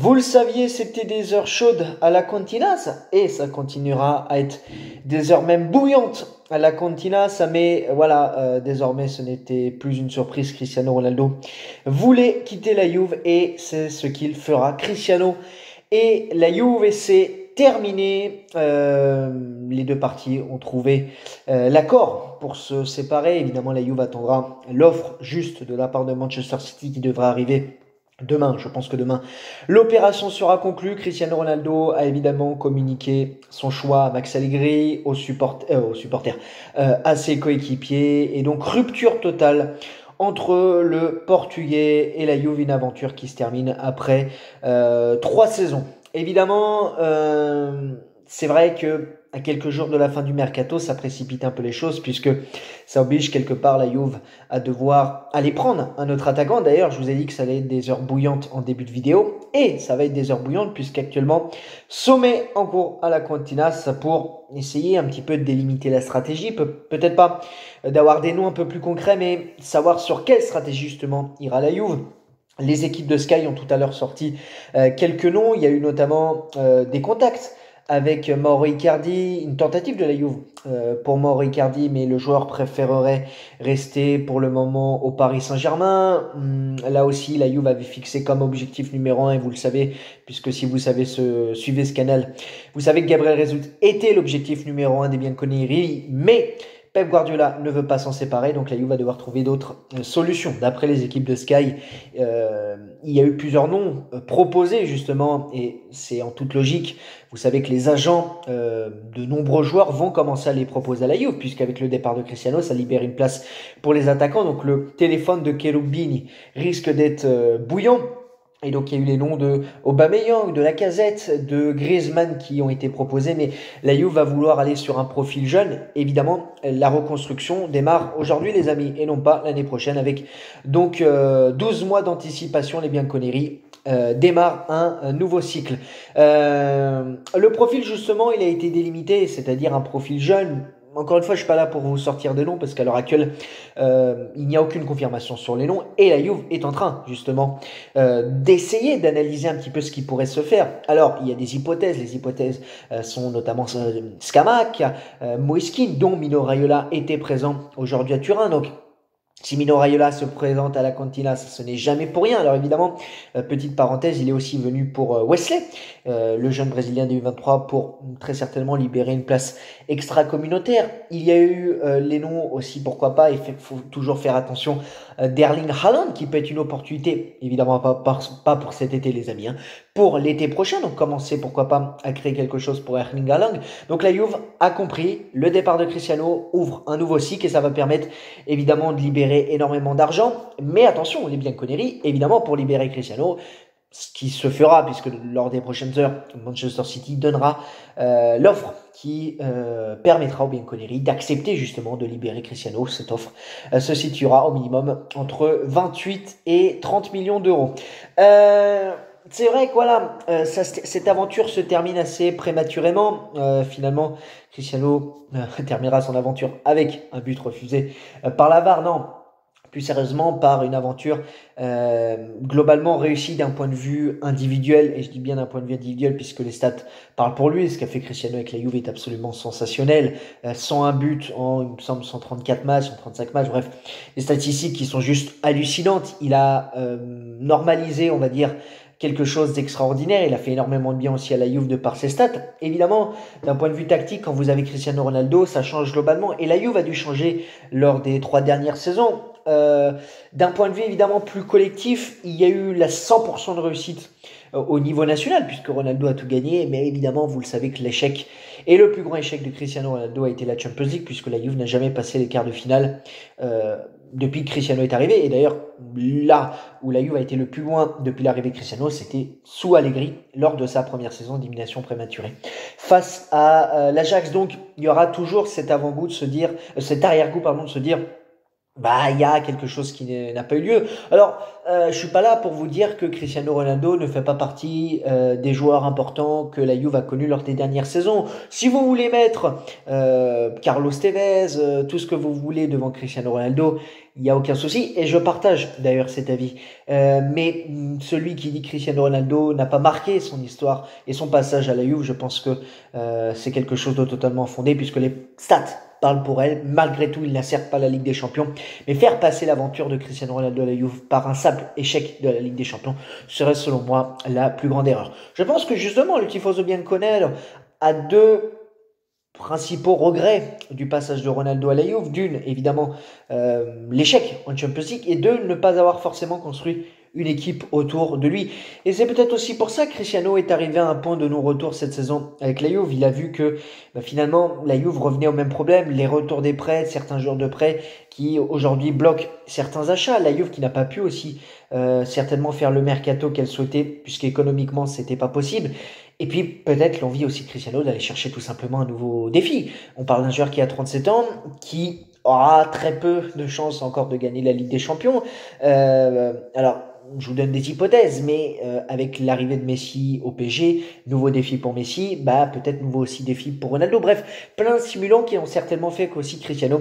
Vous le saviez, c'était des heures chaudes à la Continas et ça continuera à être des heures même bouillantes à la Continas. Mais voilà, euh, désormais ce n'était plus une surprise. Cristiano Ronaldo voulait quitter la Juve et c'est ce qu'il fera. Cristiano et la Juve, c'est terminé. Euh, les deux parties ont trouvé euh, l'accord pour se séparer. Évidemment, la Juve attendra l'offre juste de la part de Manchester City qui devra arriver Demain, je pense que demain, l'opération sera conclue. Cristiano Ronaldo a évidemment communiqué son choix à Max Allegri, aux, euh, supporters, euh, à ses coéquipiers, et donc rupture totale entre le Portugais et la Juve, une aventure qui se termine après euh, trois saisons. Évidemment, c'est vrai que à quelques jours de la fin du mercato, ça précipite un peu les choses puisque ça oblige quelque part la Juve à devoir aller prendre un autre attaquant. D'ailleurs, je vous ai dit que ça allait être des heures bouillantes en début de vidéo et ça va être des heures bouillantes puisqu'actuellement, sommet en cours à la Quantinas pour essayer un petit peu de délimiter la stratégie. peut-être pas d'avoir des noms un peu plus concrets, mais savoir sur quelle stratégie justement ira la Juve. Les équipes de Sky ont tout à l'heure sorti euh, quelques noms. Il y a eu notamment euh, des contacts avec Mauro Icardi, une tentative de la Juve euh, pour Mauro Icardi, mais le joueur préférerait rester pour le moment au Paris Saint-Germain. Hum, là aussi, la Juve avait fixé comme objectif numéro un, et vous le savez, puisque si vous savez ce, suivez ce canal, vous savez que Gabriel Rezout était l'objectif numéro un des Bianconeri, mais Pep Guardiola ne veut pas s'en séparer, donc la Juve va devoir trouver d'autres euh, solutions. D'après les équipes de Sky, euh, il y a eu plusieurs noms euh, proposés justement, et c'est en toute logique. Vous savez que les agents de nombreux joueurs vont commencer à les proposer à la Juve, puisqu'avec le départ de Cristiano, ça libère une place pour les attaquants. Donc le téléphone de Cherubini risque d'être bouillant. Et donc il y a eu les noms de Aubameyang, de Lacazette, de Griezmann qui ont été proposés, mais la Juve va vouloir aller sur un profil jeune. Évidemment, la reconstruction démarre aujourd'hui les amis, et non pas l'année prochaine, avec donc 12 euh, mois d'anticipation, les Bianconeri euh, démarre un, nouveau cycle. Euh, le profil justement, il a été délimité, c'est-à-dire un profil jeune, encore une fois, je suis pas là pour vous sortir des noms parce qu'à l'heure actuelle, euh, il n'y a aucune confirmation sur les noms et la Juve est en train justement euh, d'essayer d'analyser un petit peu ce qui pourrait se faire. Alors, il y a des hypothèses. Les hypothèses euh, sont notamment Scamac, Moiskin, dont Mino Raiola était présent aujourd'hui à Turin. Si Mino Raiola se présente à la Cantina, ce n'est jamais pour rien. Alors évidemment, euh, petite parenthèse, il est aussi venu pour euh, Wesley, euh, le jeune Brésilien du 23 pour très certainement libérer une place extra-communautaire. Il y a eu les noms aussi, pourquoi pas, il faut toujours faire attention d'Erling Haaland, qui peut être une opportunité, évidemment pas, pas, pour cet été les amis, hein, pour l'été prochain. Donc commencer pourquoi pas à créer quelque chose pour Erling Haaland. Donc la Juve a compris, le départ de Cristiano ouvre un nouveau cycle et ça va permettre évidemment de libérer énormément d'argent. Mais attention, on est bien conneries, évidemment pour libérer Cristiano, ce qui se fera puisque lors des prochaines heures, Manchester City donnera euh, l'offre qui euh, permettra aux Bianconeri d'accepter justement de libérer Cristiano. Cette offre euh, se situera au minimum entre 28 et 30 millions d'euros. Euh, c'est vrai que voilà, cette aventure se termine assez prématurément. Finalement, Cristiano terminera son aventure avec un but refusé par la VAR. Non, plus sérieusement par une aventure globalement réussie d'un point de vue individuel, et je dis bien d'un point de vue individuel puisque les stats parlent pour lui, ce qu'a fait Cristiano avec la Juve est absolument sensationnel, 101 buts en, il me semble, 134 matchs, 135 matchs, bref, des statistiques qui sont juste hallucinantes, il a normalisé, on va dire, quelque chose d'extraordinaire. Il a fait énormément de bien aussi à la Juve de par ses stats. Évidemment, d'un point de vue tactique, quand vous avez Cristiano Ronaldo, ça change globalement. Et la Juve a dû changer lors des trois dernières saisons. Euh, d'un point de vue évidemment plus collectif, il y a eu la 100% de réussite euh, au niveau national, puisque Ronaldo a tout gagné, mais évidemment, vous le savez que l'échec, et le plus grand échec de Cristiano Ronaldo a été la Champions League, puisque la Juve n'a jamais passé les quarts de finale euh, depuis que Cristiano est arrivé. Et d'ailleurs, là où la Juve a été le plus loin depuis l'arrivée de Cristiano, c'était sous Allegri lors de sa première saison d'élimination prématurée. Face à l'Ajax, donc, il y aura toujours cet avant-goût de se dire, cet arrière-goût, pardon, de se dire, bah il y a quelque chose qui n'a pas eu lieu. Alors euh, je suis pas là pour vous dire que Cristiano Ronaldo ne fait pas partie euh, des joueurs importants que la Juve a connus lors des dernières saisons. Si vous voulez mettre euh, Carlos Tevez, euh, tout ce que vous voulez devant Cristiano Ronaldo, il n'y a aucun souci et je partage d'ailleurs cet avis. Euh, mais mm, celui qui dit Cristiano Ronaldo n'a pas marqué son histoire et son passage à la Juve, je pense que c'est quelque chose de totalement fondé puisque les stats parle pour elle. Malgré tout, il n'a pas la Ligue des Champions, mais faire passer l'aventure de Cristiano Ronaldo à la Juve par un simple échec de la Ligue des Champions serait selon moi la plus grande erreur. Je pense que justement, le tifoso Bianconero a deux principaux regrets du passage de Ronaldo à la Juve. D'une, évidemment, euh, l'échec en Champions League, et deux, ne pas avoir forcément construit une équipe autour de lui. Et c'est peut-être aussi pour ça que Cristiano est arrivé à un point de non-retour cette saison avec la Juve. Il a vu que bah, finalement la Juve revenait au même problème, les retours des prêts, certains joueurs de prêts qui aujourd'hui bloquent certains achats. La Juve qui n'a pas pu aussi euh, certainement faire le mercato qu'elle souhaitait puisqu'économiquement c'était pas possible. Et puis peut-être l'envie aussi de Cristiano d'aller chercher tout simplement un nouveau défi. On parle d'un joueur qui a 37 ans, qui aura très peu de chances encore de gagner la Ligue des Champions. Euh, alors je vous donne des hypothèses, mais euh, avec l'arrivée de Messi au PG, nouveau défi pour Messi, bah peut-être nouveau aussi défi pour Ronaldo. Bref, plein de stimulants qui ont certainement fait qu'aussi Cristiano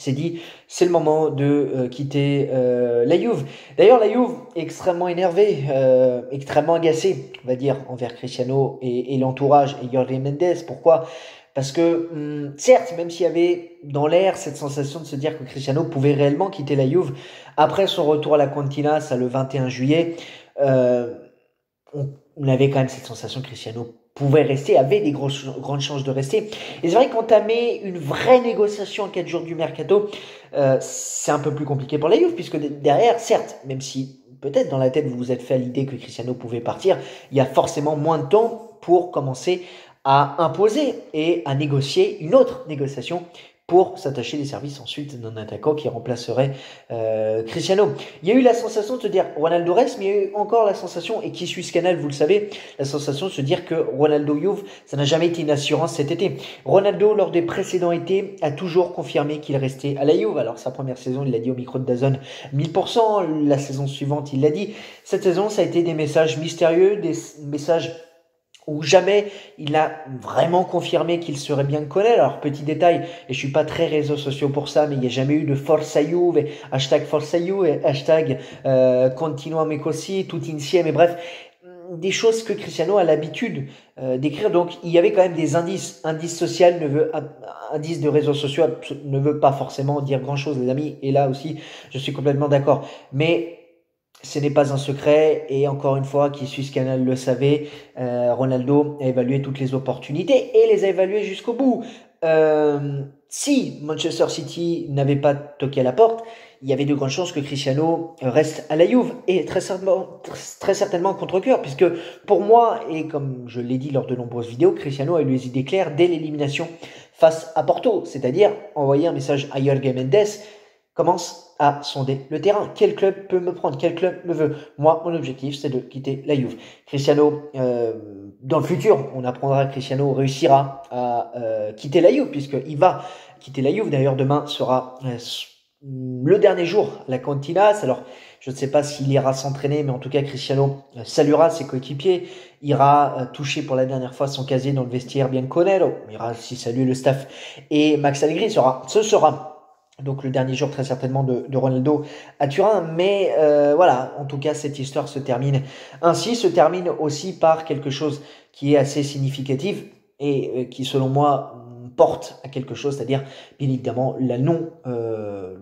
s'est dit c'est le moment de euh, quitter euh, la Juve. D'ailleurs la Juve extrêmement énervée, extrêmement agacée, on va dire, envers Cristiano et, et l'entourage et Jorge Mendes. Pourquoi? Parce que, hum, certes, même s'il y avait dans l'air cette sensation de se dire que Cristiano pouvait réellement quitter la Juve, après son retour à la Cantina, ça le 21 juillet, euh, on, avait quand même cette sensation Cristiano pouvait rester, avait des grosses, grandes chances de rester. Et c'est vrai qu'entamer une vraie négociation en 4 jours du mercato, euh, c'est un peu plus compliqué pour la Juve, puisque derrière, certes, même si peut-être dans la tête vous vous êtes fait à l'idée que Cristiano pouvait partir, il y a forcément moins de temps pour commencer à imposer et à négocier une autre négociation pour s'attacher des services ensuite d'un attaquant qui remplacerait euh, Cristiano. Il y a eu la sensation de se dire Ronaldo reste, mais il y a eu encore la sensation, et qui suit ce canal, vous le savez, la sensation de se dire que Ronaldo Juve, ça n'a jamais été une assurance cet été. Ronaldo, lors des précédents étés, a toujours confirmé qu'il restait à la Juve. Alors sa première saison, il l'a dit au micro de Dazon, 1000%. La saison suivante, il l'a dit. Cette saison, ça a été des messages mystérieux, des messages où jamais il a vraiment confirmé qu'il serait bien connu. Alors, petit détail, et je suis pas très réseaux sociaux pour ça, mais il n'y a jamais eu de Forza Juve, hashtag Forza Juve, hashtag euh, Continuame così, tout insieme, bref, des choses que Cristiano a l'habitude euh, d'écrire. Donc, il y avait quand même des indices. Indice social ne veut, indice de réseaux sociaux ne veut pas forcément dire grand chose, les amis. Et là aussi, je suis complètement d'accord. Mais ce n'est pas un secret et encore une fois, qui suit ce canal le savait, euh, Ronaldo a évalué toutes les opportunités et les a évaluées jusqu'au bout. Euh, si Manchester City n'avait pas toqué à la porte, il y avait de grandes chances que Cristiano reste à la Juve et très certainement, très certainement contre cœur, puisque pour moi et comme je l'ai dit lors de nombreuses vidéos, Cristiano a eu les idées claires dès l'élimination face à Porto, c'est-à-dire envoyer un message à Jorge Mendes commence à sonder le terrain. Quel club peut me prendre? Quel club me veut? Moi, mon objectif, c'est de quitter la Juve. Cristiano, euh, dans le futur, on apprendra que Cristiano réussira à euh, quitter la Juve, puisqu'il va quitter la Juve. D'ailleurs, demain sera euh, le dernier jour la Cantinas. Alors, je ne sais pas s'il ira s'entraîner, mais en tout cas, Cristiano euh, saluera ses coéquipiers, ira euh, toucher pour la dernière fois son casier dans le vestiaire bien Bianconero, ira aussi saluer le staff. Et Max Allegri sera, ce sera donc le dernier jour très certainement de, Ronaldo à Turin. Mais euh, voilà, en tout cas, cette histoire se termine ainsi, se termine aussi par quelque chose qui est assez significatif et euh, qui, selon moi, porte à quelque chose, c'est-à-dire, bien évidemment, la non... Euh,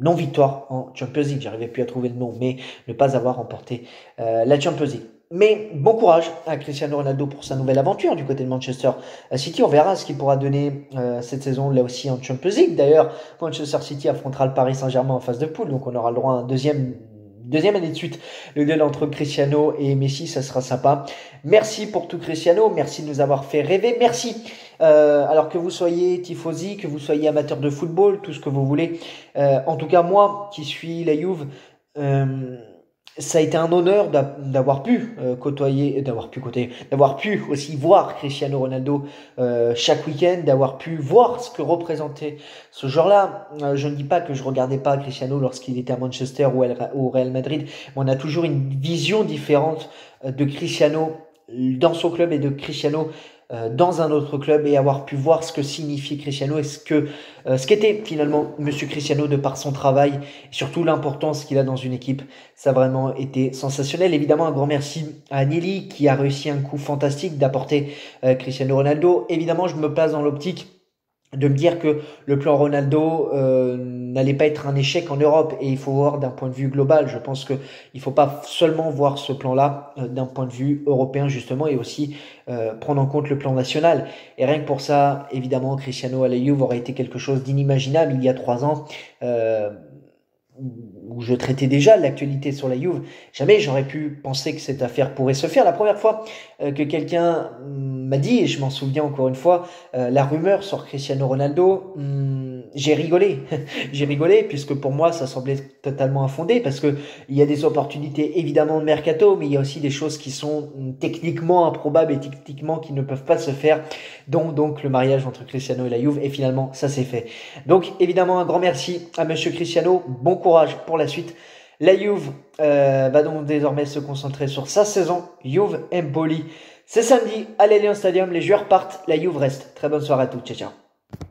non-victoire en Champions League, j'arrivais plus à trouver le nom, mais ne pas avoir remporté la Champions League. Mais bon courage à Cristiano Ronaldo pour sa nouvelle aventure du côté de Manchester City. On verra ce qu'il pourra donner euh, cette saison là aussi en Champions League. D'ailleurs, Manchester City affrontera le Paris Saint-Germain en phase de poule, donc on aura le droit à un deuxième deuxième année de suite le duel entre Cristiano et Messi, ça sera sympa. Merci pour tout Cristiano, merci de nous avoir fait rêver, merci. Euh, alors que vous soyez tifosi, que vous soyez amateur de football, tout ce que vous voulez. Euh, en tout cas moi qui suis la Juve. Euh, ça a été un honneur d'avoir pu euh, côtoyer, d'avoir pu côtoyer, d'avoir pu aussi voir Cristiano Ronaldo euh, chaque week-end, d'avoir pu voir ce que représentait ce genre-là. Euh, je ne dis pas que je regardais pas Cristiano lorsqu'il était à Manchester ou au Real Madrid, mais on a toujours une vision différente de Cristiano dans son club et de Cristiano euh, dans un autre club et avoir pu voir ce que signifiait Cristiano et ce que euh, ce qu'était finalement Monsieur Cristiano de par son travail et surtout l'importance qu'il a dans une équipe. Ça a vraiment été sensationnel. Évidemment, un grand merci à Agnelli qui a réussi un coup fantastique d'apporter euh, Cristiano Ronaldo. Évidemment, je me place dans l'optique de me dire que le plan Ronaldo euh, n'allait pas être un échec en Europe et il faut voir d'un point de vue global. Je pense que il faut pas seulement voir ce plan-là euh, d'un point de vue européen justement et aussi euh, prendre en compte le plan national. Et rien que pour ça, évidemment, Cristiano Juve aurait été quelque chose d'inimaginable il y a trois ans. Euh, où je traitais déjà l'actualité sur la Juve, jamais j'aurais pu penser que cette affaire pourrait se faire. La première fois euh, que quelqu'un m'a dit, et je m'en souviens encore une fois, euh, la rumeur sur Cristiano Ronaldo, hmm, j'ai rigolé. j'ai rigolé puisque pour moi ça semblait totalement infondé parce que il y a des opportunités évidemment de mercato, mais il y a aussi des choses qui sont hmm, techniquement improbables et techniquement qui ne peuvent pas se faire, donc le mariage entre Cristiano et la Juve. Et finalement ça s'est fait. Donc évidemment un grand merci à Monsieur Cristiano. Bon courage pour la suite. La Juve euh, va donc désormais se concentrer sur sa saison. Juve Empoli. C'est samedi à l'Allianz Stadium. Les joueurs partent. La Juve reste. Très bonne soirée à tous. Ciao, ciao.